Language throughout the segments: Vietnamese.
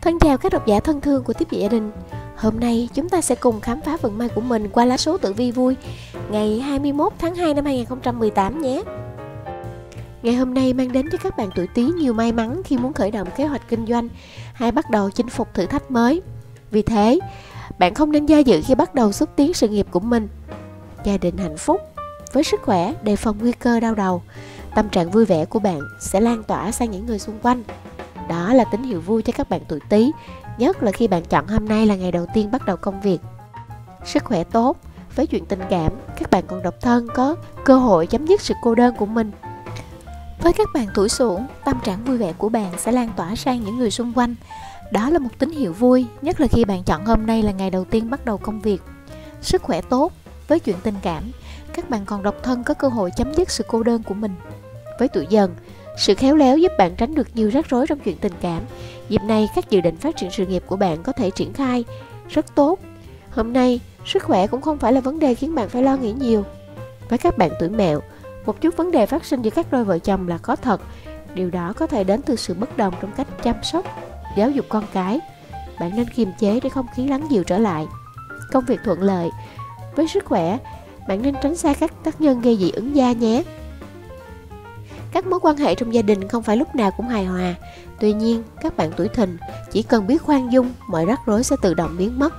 Thân chào các độc giả thân thương của Tiếp Dị Gia Đình Hôm nay chúng ta sẽ cùng khám phá vận may của mình qua lá số tự vi vui Ngày 21 tháng 2 năm 2018 nhé Ngày hôm nay mang đến cho các bạn tuổi Tý nhiều may mắn khi muốn khởi động kế hoạch kinh doanh hay bắt đầu chinh phục thử thách mới. Vì thế, bạn không nên do dự khi bắt đầu xúc tiến sự nghiệp của mình. Gia đình hạnh phúc, với sức khỏe đề phòng nguy cơ đau đầu, tâm trạng vui vẻ của bạn sẽ lan tỏa sang những người xung quanh. Đó là tín hiệu vui cho các bạn tuổi Tý, nhất là khi bạn chọn hôm nay là ngày đầu tiên bắt đầu công việc. Sức khỏe tốt, với chuyện tình cảm, các bạn còn độc thân có cơ hội chấm dứt sự cô đơn của mình. Với các bạn tuổi Sửu, tâm trạng vui vẻ của bạn sẽ lan tỏa sang những người xung quanh. Đó là một tín hiệu vui, nhất là khi bạn chọn hôm nay là ngày đầu tiên bắt đầu công việc. Sức khỏe tốt, với chuyện tình cảm, các bạn còn độc thân có cơ hội chấm dứt sự cô đơn của mình. Với tuổi dần, sự khéo léo giúp bạn tránh được nhiều rắc rối trong chuyện tình cảm. Dịp này, các dự định phát triển sự nghiệp của bạn có thể triển khai rất tốt. Hôm nay, sức khỏe cũng không phải là vấn đề khiến bạn phải lo nghĩ nhiều. Với các bạn tuổi mẹo, một chút vấn đề phát sinh giữa các đôi vợ chồng là có thật. Điều đó có thể đến từ sự bất đồng trong cách chăm sóc, giáo dục con cái. Bạn nên kiềm chế để không khí lắng dịu trở lại. Công việc thuận lợi. Với sức khỏe, bạn nên tránh xa các tác nhân gây dị ứng da nhé. Các mối quan hệ trong gia đình không phải lúc nào cũng hài hòa. Tuy nhiên, các bạn tuổi thìn chỉ cần biết khoan dung, mọi rắc rối sẽ tự động biến mất.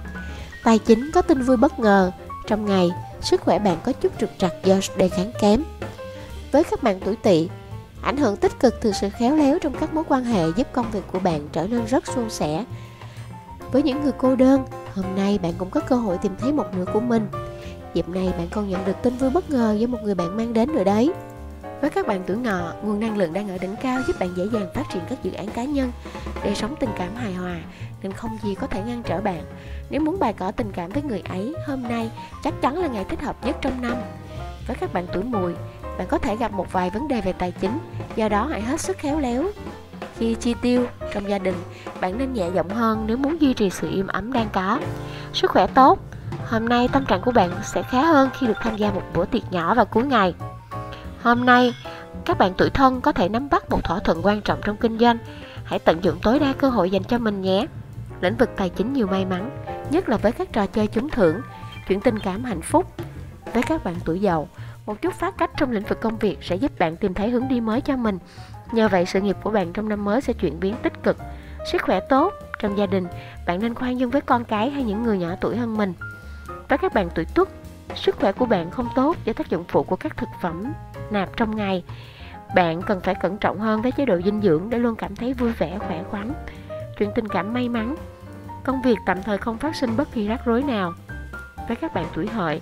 Tài chính có tin vui bất ngờ. Trong ngày, sức khỏe bạn có chút trục trặc do đề kháng kém. Với các bạn tuổi tỵ, ảnh hưởng tích cực từ sự khéo léo trong các mối quan hệ giúp công việc của bạn trở nên rất suôn sẻ. Với những người cô đơn, hôm nay bạn cũng có cơ hội tìm thấy một nửa của mình. Dịp này bạn còn nhận được tin vui bất ngờ do một người bạn mang đến rồi đấy. Với các bạn tuổi ngọ, nguồn năng lượng đang ở đỉnh cao giúp bạn dễ dàng phát triển các dự án cá nhân để sống tình cảm hài hòa, nên không gì có thể ngăn trở bạn. Nếu muốn bày tỏ tình cảm với người ấy, hôm nay chắc chắn là ngày thích hợp nhất trong năm. Với các bạn tuổi mùi, bạn có thể gặp một vài vấn đề về tài chính, do đó hãy hết sức khéo léo. Khi chi tiêu trong gia đình, bạn nên nhẹ giọng hơn nếu muốn duy trì sự im ấm đang có. Sức khỏe tốt, hôm nay tâm trạng của bạn sẽ khá hơn khi được tham gia một bữa tiệc nhỏ vào cuối ngày. Hôm nay, các bạn tuổi thân có thể nắm bắt một thỏa thuận quan trọng trong kinh doanh. Hãy tận dụng tối đa cơ hội dành cho mình nhé. Lĩnh vực tài chính nhiều may mắn, nhất là với các trò chơi trúng thưởng, chuyển tình cảm hạnh phúc. Với các bạn tuổi giàu, một chút phá cách trong lĩnh vực công việc sẽ giúp bạn tìm thấy hướng đi mới cho mình. Nhờ vậy sự nghiệp của bạn trong năm mới sẽ chuyển biến tích cực. Sức khỏe tốt, trong gia đình, bạn nên khoan dung với con cái hay những người nhỏ tuổi hơn mình. Với các bạn tuổi tuất, sức khỏe của bạn không tốt do tác dụng phụ của các thực phẩm nạp trong ngày. Bạn cần phải cẩn trọng hơn với chế độ dinh dưỡng để luôn cảm thấy vui vẻ, khỏe khoắn. Chuyện tình cảm may mắn, công việc tạm thời không phát sinh bất kỳ rắc rối nào. Với các bạn tuổi hợi,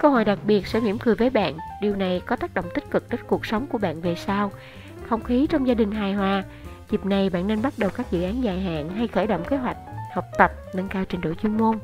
cơ hội đặc biệt sẽ mỉm cười với bạn. Điều này có tác động tích cực đến cuộc sống của bạn về sau. Không khí trong gia đình hài hòa. Dịp này bạn nên bắt đầu các dự án dài hạn hay khởi động kế hoạch học tập, nâng cao trình độ chuyên môn.